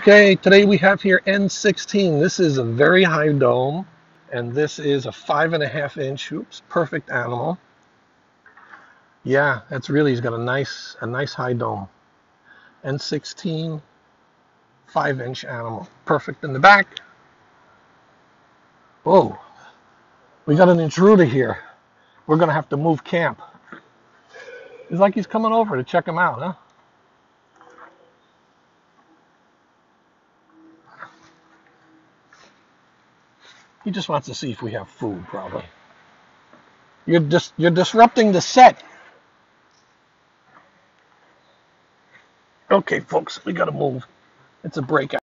Okay, today we have here N16. This is a very high dome, and this is a five and a half inch. Oops, perfect animal. Yeah, that's really he's got a nice a nice high dome. N16, five inch animal, perfect in the back. Whoa, we got an intruder here. We're gonna have to move camp. It's like he's coming over to check him out, huh? He just wants to see if we have food, probably. You're dis- you're disrupting the set. Okay, folks, we gotta move. It's a breakout.